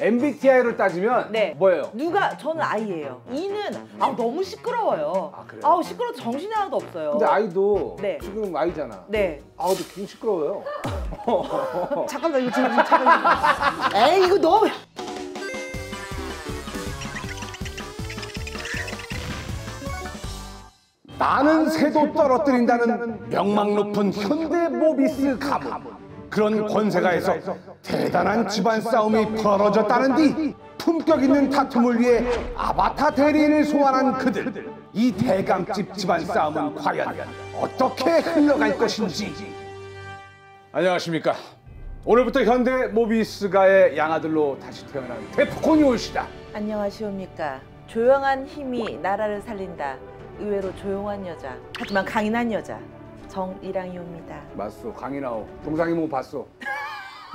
MBTI로 따지면 네. 뭐예요? 누가 저는 아이예요. 이는 아 너무 시끄러워요. 아, 그래요? 아우 시끄러워 정신이 하나도 없어요. 근데 아이도 네. 지금 아이잖아. 네. 아우도 굉장히 시끄러워요. 잠깐만 이거 지금 잠깐. 에이 이거 너무. 나는 새도 떨어뜨린다는 명망 높은 현대 모비스 가문. 그런 권세가에서 대단한 집안 싸움이 벌어졌다는 뒤 품격 있는 다툼을 위해 아바타 대리인을 소환한 그들. 이 대감집 집안 싸움은 과연 어떻게 흘러갈 것인지. 안녕하십니까. 오늘부터 현대 모비스가의 양아들로 다시 태어난 데프콘이 올시다. 안녕하시옵니까. 조용한 힘이 나라를 살린다. 의외로 조용한 여자. 하지만 강인한 여자. 정이랑이옵니다. 맞소 강인하오 동상이몽 봤소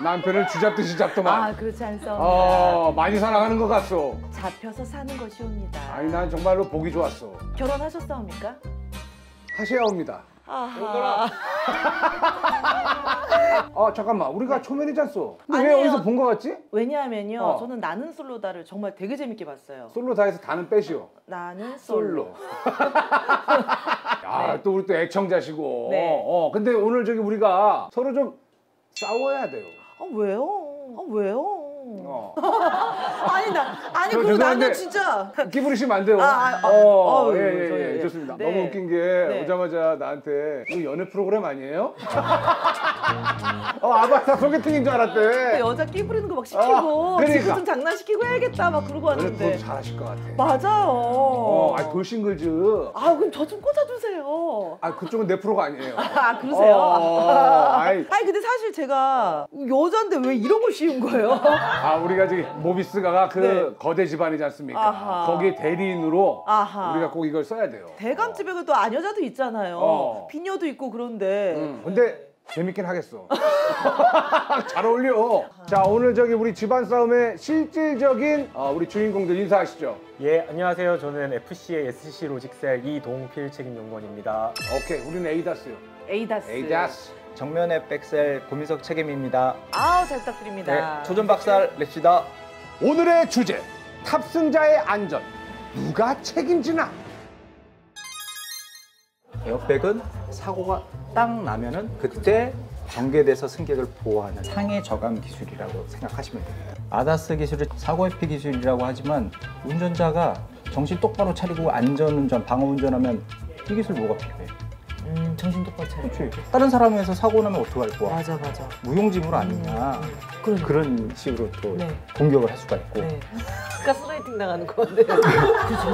남편을 쥐잡듯이 잡더만 아 그렇지 않습니다. 어 많이 사랑하는 것 같소 잡혀서 사는 것이옵니다. 아니 난 정말로 보기 좋았소 결혼하셨사옵니까? 하셔야 옵니다 아하. 아 잠깐만 우리가 초면이지 않소 근데 왜 네. 아니에요. 어디서 본것 같지? 왜냐하면요, 어. 저는 나는 솔로다를 정말 되게 재밌게 봤어요. 솔로 다해서 다는 빼시오 나는 솔로. 솔로 야또 우리 또 애청자시고 네. 어 근데 오늘 저기 우리가 서로 좀 싸워야 돼요 아 왜요? 아 왜요? 어 아니 나 아니 저 그리고 나는 진짜 기부리시면 안 돼요. 아, 아, 아, 어, 아유, 예, 예, 저희, 예, 예. 좋습니다. 네. 너무 웃긴 게 네. 오자마자 나한테 이거 연애 프로그램 아니에요? 어, 아바타 소개팅인 줄그 알았대. 여자 끼 부리는 거 막 시키고 아, 그러니까. 지금 좀 장난시키고 해야겠다 막 그러고 왔는데 잘하실 것 같아. 맞아요. 어, 아, 돌싱글즈. 아 그럼 저 좀 꽂아주세요. 아, 그쪽은 내 프로가 아니에요. 아 그러세요? 어, 아이. 아니 근데 사실 제가 여자인데 왜 이런 걸 씌운 거예요? 아, 우리가 저기 모비스가가 그 네. 거대 집안이지 않습니까? 아하. 거기에 대리인으로 아하. 우리가 꼭 이걸 써야 돼요. 대감집에 그또 아녀자도 있잖아요. 어. 비녀도 있고 그런데 음, 근데 재밌긴 하겠어. 잘 어울려. 자, 오늘 저기 우리 집안 싸움의 실질적인 어, 우리 주인공들 인사하시죠. 예, 안녕하세요. 저는 FC의 SC 로직셀 이동필 책임연구원입니다. 오케이, 우리는 에이다스요. ADAS. ADAS. 정면의 백셀 고민석 책임입니다. 아우 잘 부탁드립니다. 네, 초전 박살 냅시다. 오늘의 주제 탑승자의 안전 누가 책임지나? 에어백은 사고가 딱 나면은 그때 전개돼서 승객을 보호하는 상해 저감 기술이라고 생각하시면 됩니다. ADAS 기술을 사고 회피 기술이라고 하지만 운전자가 정신 똑바로 차리고 안전운전, 방어운전하면 이 기술 뭐가 필요해? 음 정신 똑바로 차려. 그렇지. 다른 사람에서 사고 나면 어떡할 거야? 맞아 맞아. 무용지물 아니냐? 그러니까. 그런 식으로 또 네. 공격을 할 수가 있고 네. 가스라이팅 당하는 건데. 맞죠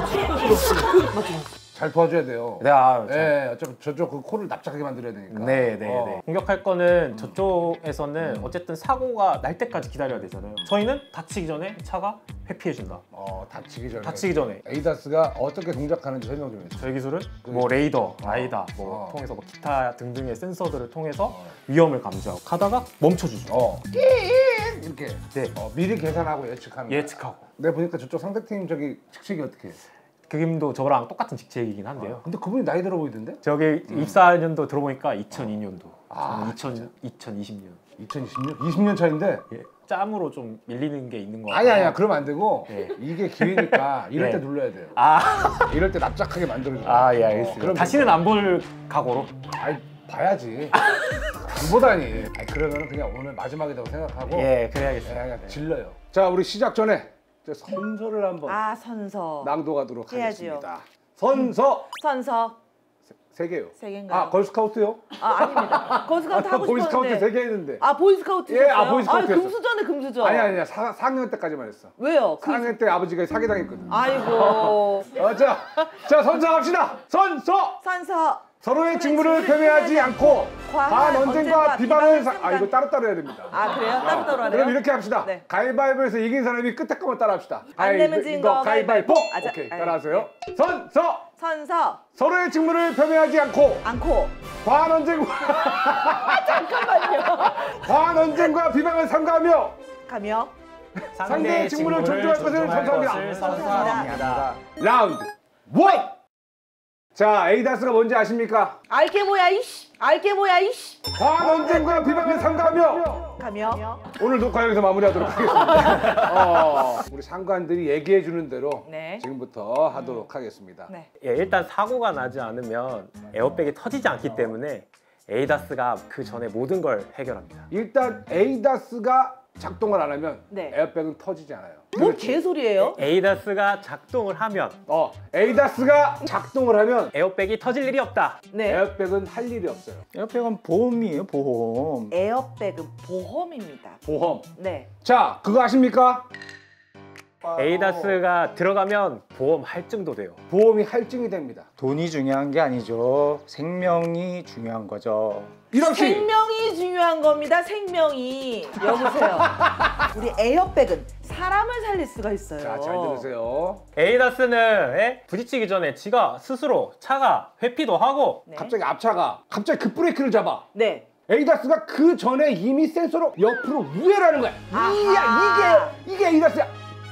맞죠. 잘 도와줘야 돼요. 네, 아, 저- 네, 어차피 저쪽 그 코를 납작하게 만들어야 되니까. 네, 네, 어. 네. 공격할 거는 저쪽에서는 어쨌든 사고가 날 때까지 기다려야 되잖아요. 저희는 다치기 전에 차가 회피해 준다. 어, 다치기 전에. 다치기 전에 에이다스가 어떻게 동작하는지 설명 좀 해주세요. 저희 기술은 뭐 레이더, 라이다, 뭐 어. 통해서 뭐 기타 등등의 센서들을 통해서 위험을 감지하고 가다가 멈춰주죠. 어, 띠 이렇게 네. 어, 미리 계산하고 예측하는. 거야. 예측하고. 내가 보니까 저쪽 상대팀 저기 직책이 어떻게? 해? 그림도 저랑 똑같은 직책이긴 한데요. 근데 그분이 나이 들어 보이던데? 저기 입사년도 들어보니까 2002년도, 아, 저는 2000, 2020년. 2020년? 20년 차인데? 예, 짬으로 좀 밀리는 게 있는 것 같아요. 아니 아니야 그러면 안 되고 네. 이게 기회니까 이럴 네. 때 눌러야 돼요. 아, 이럴 때 납작하게 만들어줘. 아, 예, 알겠습니다. 그럼 다시는 안 볼 각오로. 아이 봐야지. 안 보다니. 그러면 그냥 오늘 마지막이라고 생각하고 예, 예, 그래야겠습니다. 그냥 질러요. 자 우리 시작 전에 선서를 한번 아 선서. 낭독하도록 해야지요. 하겠습니다. 선서 선서 세 개요. 세 개인가요? 아 걸스카우트요? 아 아닙니다. 보이스카우트 하고 보이스카우트 싶었는데. 세개 했는데. 아 보이스카우트. 예, 아, 보이스카우트 아. 금수저네 금수저. 아니 아니야 4, 4학년 때까지만 했어. 왜요? 그... 4학년 때 아버지가 사기 당했거든. 아이고. 어, 자, 자 선서 합시다. 선서. 선서. 서로의 직무를 패배하지 않고 과한 언쟁과 언쟁과 비방을 사... 아 이거 따로따로 해야 됩니다. 아 그래요? 따로 따로 하네요. 그럼 이렇게 합시다. 네. 가위바위보에서 이긴 사람이 끝에 거만 따라합시다. 안 내면 가위바위보, 진 이거 거 가위바위보. 아, 자, 오케이 아, 따라하세요. 선서 선서 서로의 직무를 패배하지 않고 않고 과한 언쟁과 잠깐만요. 과한 언쟁과 비방을 삼가하며 가며 상대의 직무를 존중할 것을 선서합니다. 선서합니다. Round one. 자, ADAS가 뭔지 아십니까? 알게 뭐야 이씨. 알게 뭐야 이씨. 과학 논쟁과 비방을 삼가하며 가며. 오늘 녹화 여기서 마무리하도록 하겠습니다. 어, 우리 상관들이 얘기해 주는 대로 네. 지금부터 하도록 하겠습니다. 네. 예, 일단 사고가 나지 않으면 에어백이 터지지 않기 때문에 ADAS가 그 전에 모든 걸 해결합니다. 일단 ADAS가 작동을 안 하면 네. 에어백은 터지지 않아요. 뭔 개소리예요? ADAS가 작동을 하면 어, ADAS가 작동을 하면 에어백이 터질 일이 없다. 네. 에어백은 할 일이 없어요. 에어백은 보험이에요, 보험. 에어백은 보험입니다. 보험. 네. 자, 그거 아십니까? 에이다스가 들어가면 보험 할증도 돼요. 보험이 할증이 됩니다. 돈이 중요한 게 아니죠. 생명이 중요한 거죠. 이렇게 생명이 중요한 겁니다. 생명이. 여보세요. 우리 에어백은 사람을 살릴 수가 있어요. 자, 잘 들으세요. 에이다스는 예? 부딪히기 전에 지가 스스로 차가 회피도 하고 네. 갑자기 앞차가 갑자기 급브레이크를 잡아. 네. 에이다스가 그 전에 이미 센서로 옆으로 우회라는 거야. 아하. 이야, 이게 이게 에이다스야.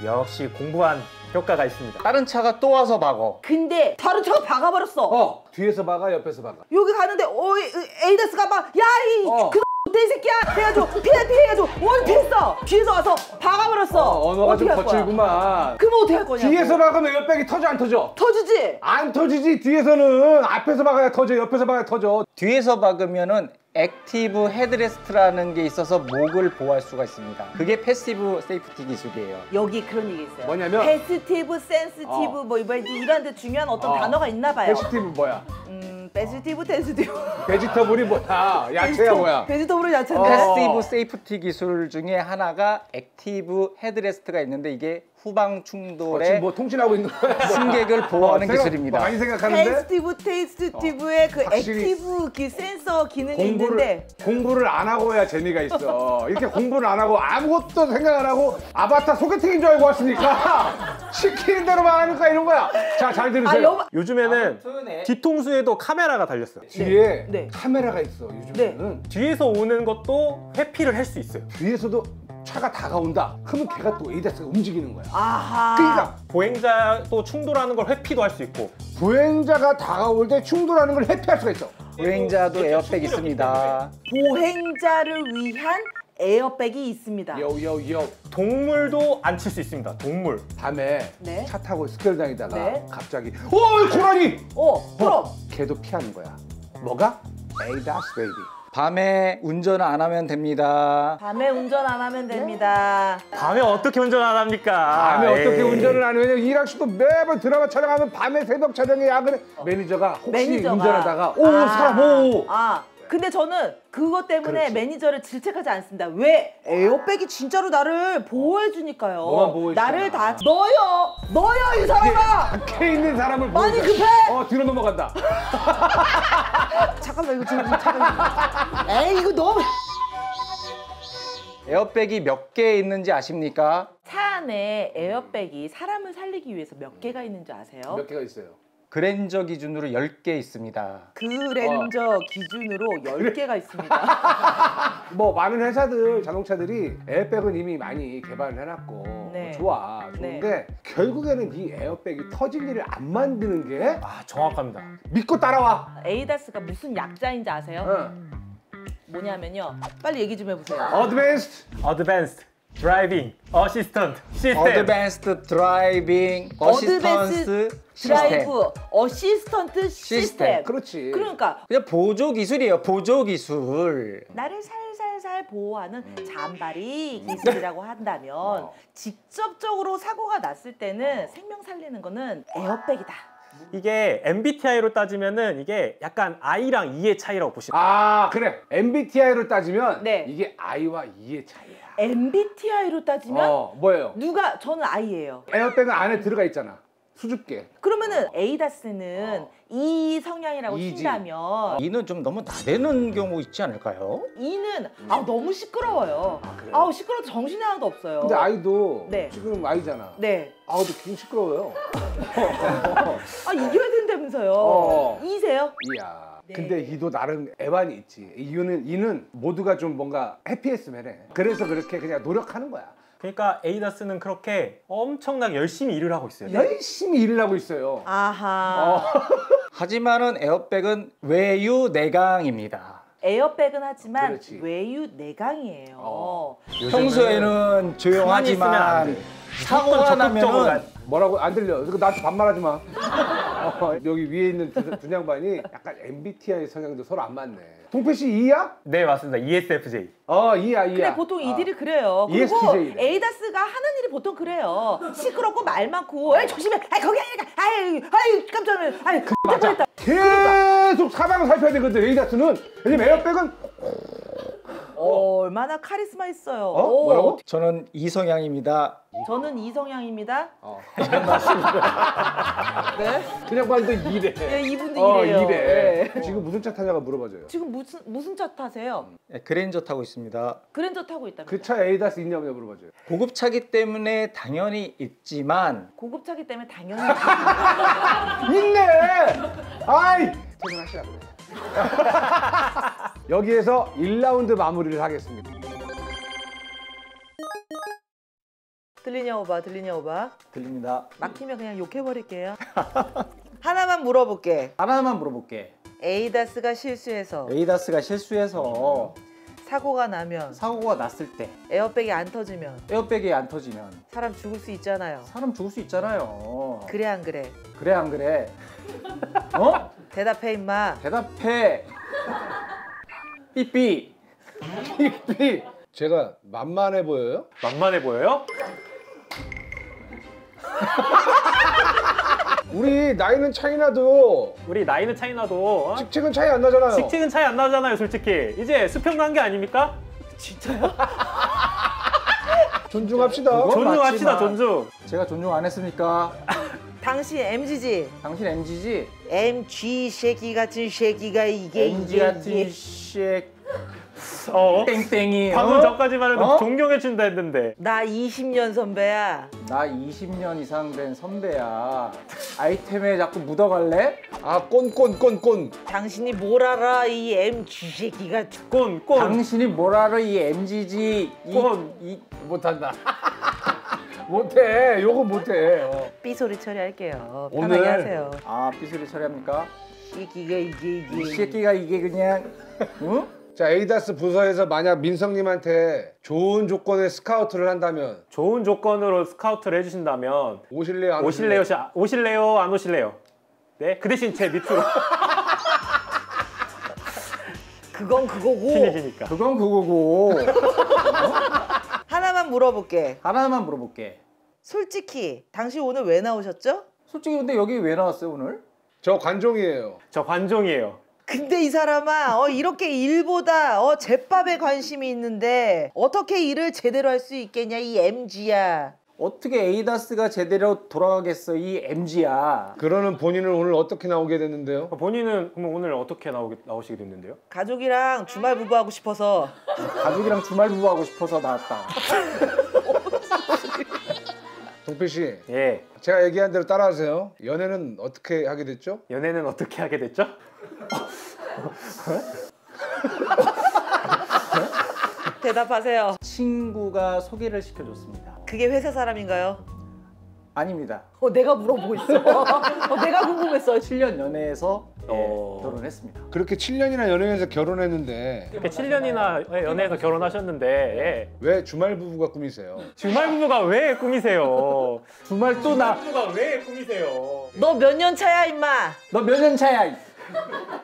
역시 공부한 효과가 있습니다. 다른 차가 또 와서 박어. 근데 다른 차가 박아버렸어. 어, 뒤에서 박아, 옆에서 박아. 여기 가는데 어 에- ADAS가 막 야이 어. 그 X대 새끼야 해가지고 피해 피해가지고 어 됐어 뒤에서 와서 박아버렸어 어, 언어가 좀? 거칠구만. 그럼 어떻게 할 거냐고 뒤에서 박으면 에어백이 터져 안 터져? 터지지 안 터지지. 뒤에서는 앞에서 박아야 터져, 옆에서 박아야 터져. 뒤에서 박으면은 active headrest라는 게 있어서 목을 보호할 수가 있습니다. 그게 passive safety 기술이에요. 여기 그런 얘기 있어요 뭐냐면? 패시티브 센시티브 어. 뭐 이런 이런 데 중요한 어떤 어. 단어가 있나 봐요 베지티브 뭐야? 음 패시티브 텐시티브 베지터블이 뭐야? 야채야 뭐야? 베지터블은 야채인데 어. 패시브 세이프티 기술 중에 하나가 액티브 헤드레스트가 있는데 이게 후방 어, 충돌에 뭐 통신하고 있는 거야? 승객을 보호하는 생각- 기술입니다. 많이 생각하는데 패시티브 테이스티브의 그 액티브 그 센서 기능이 공부를 있는데 공부를 안 하고 해야 재미가 있어. 이렇게 공부를 안 하고 아무것도 생각 안 하고 아바타 소개팅인 줄 알고 왔으니까 시키는 대로만 하니까 이런 거야. 자, 잘 들으세요. 아 여보 요즘에는 뒤통수에도 카메라가 달렸어요. 뒤에 네. 카메라가 있어. 요즘에는 뒤에서 오는 것도 회피를 할 수 있어요. 뒤에서도 차가 다가온다. 그러면 걔가 또 ADAS가 움직이는 거야. 아하 그러니까 보행자도 충돌하는 걸 회피도 할 수 있고 보행자가 다가올 때 충돌하는 걸 회피할 수가 있어. 보행자도 에어백 있습니다. 보행자를 위한 에어백이 있습니다. 요요요. 동물도 앉힐 수 있습니다. 동물. 밤에 네. 차 타고 스케줄 다니다가 네. 갑자기 어 고라니! 어, 그럼 걔도 피하는 거야. 뭐가? ADAS baby. 밤에 운전 안 하면 됩니다. 밤에 운전 안 하면 됩니다. 밤에 어떻게 운전 안 합니까? 밤에 어떻게 에이. 운전을 하느냐 왜냐면 이랑 씨도 매번 드라마 촬영하면 밤에 새벽 촬영에 야근에 매니저가 혹시 매니저가 운전하다가 오 아, 사람 오 아, 근데 저는 그것 때문에 그렇지. 매니저를 질책하지 않습니다. 왜? 에어백이 진짜로 나를 보호해 주니까요. 뭐만 보호해 나를 주잖아. 다 너요, 너요 이 사람아. 밖에 있는 사람을 많이 보고 급해! 어 뒤로 넘어간다 잠깐만 이거 지금 잠깐. 에이 이거 너무. 에어백이 몇 개 있는지 아십니까? 차 안에 에어백이 사람을 살리기 위해서 몇 개가 있는 줄 아세요? 몇 개가 있어요 그랜저 기준으로 10개 있습니다. 그랜저 기준으로 10개가 있습니다. 뭐 많은 회사들 자동차들이 에어백은 이미 많이 개발을 해놨고 네. 뭐 좋아 좋은데 결국에는 이 에어백이 터질 일을 안 만드는 게 아 정확합니다. 믿고 따라와 ADAS가 무슨 약자인지 아세요? 응. 뭐냐면요. 빨리 얘기 좀 해보세요. advanced. Advanced driving assistance system. Drive assistant system. 시스템. 그렇지 그러니까 그냥 보조 기술이에요. 보조 기술. 나를 살살살 보호하는 잔바리 기술이라고 한다면 어. 직접적으로 사고가 났을 때는 생명 살리는 거는 에어백이다. 이게 MBTI로 따지면은 이게 약간 I랑 E의 차이라고 보시면 아 그래 MBTI로 따지면 네. 이게 I와 E의 차이야 MBTI로 따지면 어 뭐예요 누가 저는 I예요. 에어백은 안에 들어가 있잖아 수줍게 그러면은 에이다스는 어. E 성향이라고 E지. 친다면 이는 좀 너무 나대는 경우 있지 않을까요? E는 아 너무 시끄러워요. 아, 그래요? 아우 시끄러워서 정신이 하나도 없어요. 근데 아이도 네. 지금 아이잖아 네. 아우도 굉장히 시끄러워요 아 이겨야 된다면서요. 어. E세요? 이야 네. 근데 이도 나름 애반이 있지 이유는 이는 모두가 좀 뭔가 해피했으면 해 그래서 그렇게 그냥 노력하는 거야 그러니까 에이다스는 그렇게 엄청나게 열심히 일을 하고 있어요. 열심히 일을 하고 있어요 아하. 어. 하지만은 에어백은 외유 내강입니다. 에어백은 하지만 그렇지. 외유 내강이에요. 어. 평소에는 조용하지만 돼. 사고가 나면은 뭐라고 안 들려. 나한테 반말하지 마. 어, 여기 위에 있는 두, 두 양반이 약간 MBTI 성향도 서로 안 맞네. 동표 씨 E야? 네 맞습니다. ESFJ. 어 E야 E야. 근데 보통 이들이 그래요. 그리고 ESTJ 래. 에이다스가 하는 일이 보통 그래요. 시끄럽고 말 많고, 에이 조심해, 아이 거기 아니니까, 아이, 아이 깜짝 놀래, 아이 맞아. 계속 사방을 살펴야 되거든 에이다스는. 왜냐면 에어백은 어, 얼마나 카리스마 있어요. 어? 오, 뭐라고? 저는 이성향입니다. 저는 이성향입니다. 어. 네? 그냥 봐도 이래. 예, 이분도 어 이래요. 이래. 예. 지금 무슨 차 타냐가 물어봐줘요. 지금 무슨 무슨 차 타세요? 네, 그랜저 타고 있습니다. 그랜저 타고 있답니다. 그 차 에이다스 있냐고 물어봐줘요. 고급차기 때문에 당연히 있지만 고급차기 때문에 당연히 있네. 아이 퇴근하시라 그래. 여기에서 1라운드 마무리를 하겠습니다. 들리냐 오바 들리냐 오바 들립니다. 막히면 그냥 욕해버릴게요. 하나만 물어볼게. 하나만 물어볼게. ADAS가 실수해서 ADAS가 실수해서 사고가 나면 사고가 났을 때 에어백이 안 터지면 에어백이 안 터지면 사람 죽을 수 있잖아요. 사람 죽을 수 있잖아요. 그래 안 그래? 그래 안 그래? 어? 대답해 임마. 대답해. 삐삐. 삐. 제가 만만해 보여요? 만만해 보여요? 우리 나이는 차이 나도 우리 나이는 차이 나도 어? 직책은 차이 안 나잖아요. 직책은 차이 안 나잖아요, 솔직히. 이제 수평 관계 아닙니까? 존중합시다. 그건 존중합시다, 맞지만. 존중. 제가 존중 안 했습니까? 당신 MG지? 당신 MG지? MG 새끼 같은 새끼가 이게 MG 이게 같은 이게 쉐 어? 땡땡이. 방금 어? 전까지만 해도 어? 존경해준다 했는데. 나 20년 선배야. 나 20년 이상 된 선배야. 아이템에 자꾸 묻어갈래? 아 꼰꼰꼰꼰. 당신이 뭘 알아 이 MG 새끼가 꼰, 꼰. 당신이 뭘 알아 이 MGG 이, 꼰. 이 못한다. 못해. 요거 못해. 어. 삐 소리 처리할게요. 오늘- 편하게 하세요. 아 삐소리 처리합니까? 새끼가 이게 이게 이 새끼가 이게 그냥 응? 자 에이다스 부서에서 만약 민성님한테 좋은 조건의 스카우트를 한다면 좋은 조건으로 스카우트를 해주신다면 오실래요? 안 오실래요? 시- 오실래요? 안 오실래요? 네? 그 대신 제 밑으로 그건 그거고 신이시니까. 그건 그거고 하나만 물어볼게. 하나만 물어볼게. 솔직히 당신 오늘 왜 나오셨죠? 솔직히 근데 여기 왜 나왔어요 오늘? 저 관종이에요. 저 관종이에요. 근데 이 사람아 어, 이렇게 일보다 어, 제밥에 관심이 있는데 어떻게 일을 제대로 할 수 있겠냐 이 MG야. 어떻게 에이다스가 제대로 돌아가겠어 이 MG야. 그러는 본인은 오늘 어떻게 나오게 됐는데요? 본인은 그럼 오늘 어떻게 나오게, 나오시게 됐는데요? 가족이랑 주말 부부하고 싶어서 가족이랑 주말 부부하고 싶어서 나왔다. 동필 씨, 예. 제가 얘기한 대로 따라하세요. 연애는 어떻게 하게 됐죠? 연애는 어떻게 하게 됐죠? 대답하세요. 친구가 소개를 시켜줬습니다. 그게 회사 사람인가요? 아닙니다. 어 내가 물어보고 있어. 어, 내가 궁금했어. 7년 연애해서 예, 어. 결혼했습니다. 그렇게 7년이나 연애해서 결혼했는데 이렇게 7년이나 연애해서 결혼하셨는데 예. 왜 주말 부부가 꿈이세요? 주말 부부가 왜 꿈이세요? 주말 또 나. 부부가 왜 꿈이세요? 너 몇 년 차야 임마? 너 몇 년 차야?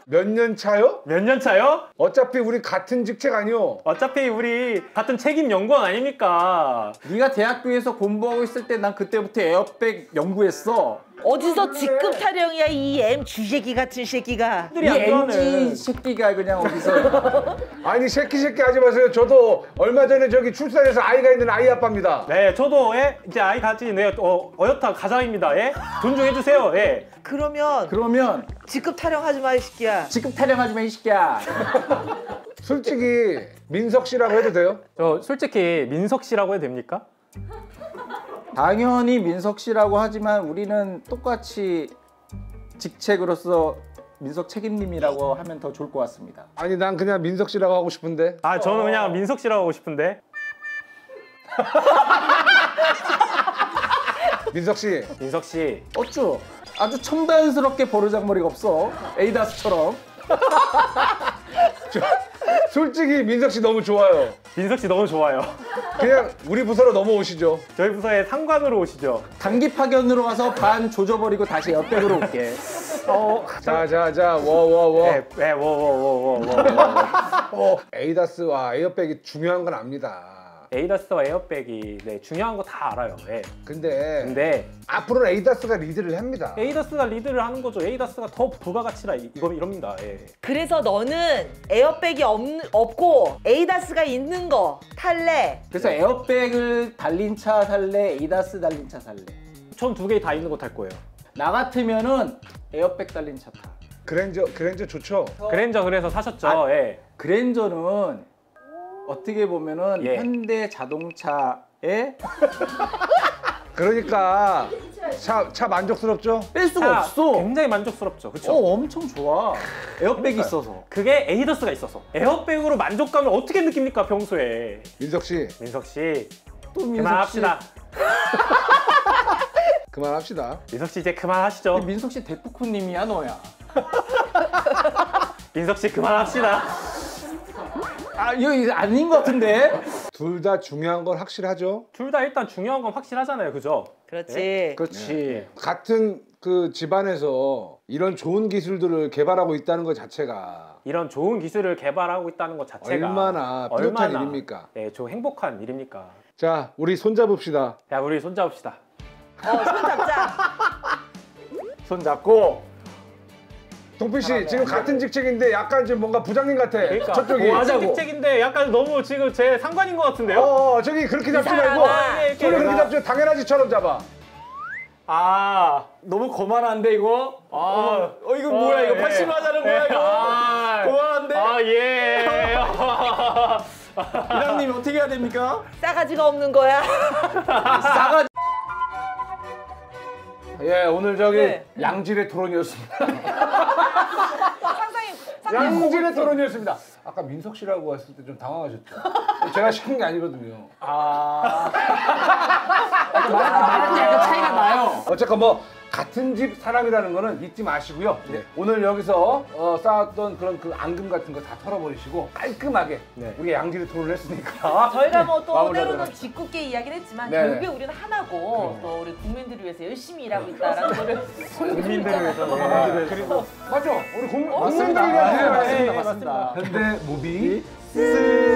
몇 년 차요? 몇 년 차요? 어차피 우리 같은 직책 아니요. 어차피 우리 같은 책임 연구원 아닙니까? 네가 대학교에서 공부하고 있을 때 난 그때부터 에어백 연구했어. 어디서 직급 타령이야 이 MG 새끼 같은 새끼가. 이 MG 새끼가 그냥 어디서 아니 새끼 새끼 하지 마세요. 저도 얼마 전에 저기 출산해서 아이가 있는 아이 아빠입니다. 네, 저도 예, 이제 아이 가진 네, 어, 어엿한 가장입니다. 예? 존중해 주세요. 예. 그러면 그러면 직급 타령하지 마 이 새끼야. 직급 타령하지 마 이 새끼야. 솔직히 민석 씨라고 해도 돼요? 저 솔직히 민석 씨라고 해도 됩니까? 당연히 민석 씨라고 하지만 우리는 똑같이 직책으로서 민석 책임님이라고 하면 더 좋을 것 같습니다. 아니 난 그냥 민석 씨라고 하고 싶은데 아, 저는 그냥 민석 씨라고 하고 싶은데. 민석 씨, 민석 씨 어쭈? 아주 첨단스럽게 보르장머리가 없어. 에이다스처럼. 솔직히 민석 씨 너무 좋아요. 민석 씨 너무 좋아요. 그냥 우리 부서로 넘어오시죠. 저희 부서에 상관으로 오시죠. 단기 파견으로 와서 반 조져버리고 다시 옆백으로 올게. 어, 자, 자, 자, 워 워워. 네, 네, 워워 워 워워. 어, ADAS와 에어백이 중요한 건 압니다. ADAS와 에어백이 네 중요한 거 다 알아요. 예. 근데, 근데 앞으로는 ADAS가 리드를 합니다. ADAS가 리드를 하는 거죠. ADAS가 더 부가가치라 이- 이거 이럽니다. 예. 그래서 너는 에어백이 없, 없고 ADAS가 있는 거 탈래. 그래서 에어백을 달린 차 살래, ADAS 달린 차 살래. 전 두 개 다 있는 거 탈 거예요. 나 같으면은 에어백 달린 차 타. 그랜저, 그랜저 좋죠? 그랜저 그래서 사셨죠. 아. 예. 그랜저는 어떻게 보면은 예. 현대 자동차의 그러니까 차, 차 만족스럽죠? 뺄 수가 자, 없어. 굉장히 만족스럽죠. 그렇죠? 어, 엄청 좋아. 에어백이 있어서. 그게 ADAS가 있어서 에어백으로 만족감을 어떻게 느낍니까 평소에 민석 씨, 민석 씨 또 민석 씨. 그만합시다 그만합시다. 민석 씨 이제 그만하시죠 민석 씨 데프콘 님이야 너야. 민석 씨 그만합시다 아 이거 아닌 것 같은데. 둘 다 중요한 건 확실하죠? 둘 다 일단 중요한 건 확실하잖아요 그죠 그렇지. 그렇지. 같은 그 집안에서 이런 좋은 기술들을 개발하고 있다는 것 자체가 이런 좋은 기술을 개발하고 있다는 것 자체가 얼마나 뿌듯한 일입니까? 네, 저 행복한 일입니까 자, 우리 손잡읍시다. 야 우리 손잡읍시다 어, 손잡자. 손 잡고 동필 씨, 지금 같은 직책인데 약간 좀 뭔가 부장님 같아. 그러니까 저쪽이. 뭐 하자고. 직책인데 약간 너무 지금 제 상관인 것 같은데요 어, 저기 그렇게 잡지 말고 이렇게 손을 그렇게 내가- 잡지 말고 당연하지처럼 잡아. 아 너무 거만한데 이거. 아, 어 이거 뭐야 이거 예. 팔심 하자는 거야 이거. 아, 거만한데. 아 예. 이장님 어떻게 해야 됩니까? 싸가지가 없는 거야. 싸가. 예, 오늘 저기 네. 양질의 토론이었습니다. 양질의 토론이었습니다. 아까 민석 씨라고 했을 때 좀 당황하셨죠? 제가 시킨 게 아니거든요. 아. 말하는 게 약간 차이가 나요. 어쨌건 뭐 같은 집 사람이라는 거는 잊지 마시고요. 오늘 여기서 어, 쌓았던 그런 그 앙금 같은 거 다 털어버리시고 깔끔하게 네. 우리가 양질의 토론을 했으니까 저희가 뭐 또 때로는. 짓궂게 이야기를 했지만 네. 결국에 우리는 하나고 또 우리 국민들을 위해서 열심히 일하고 있다라는 거를 국민들을 위해서. 네. 그리고 맞죠? 우리 국, 맞습니다. 국민들이 네, 위해서 맞습니다. 네, 맞습니다. 현대 무비 쓰.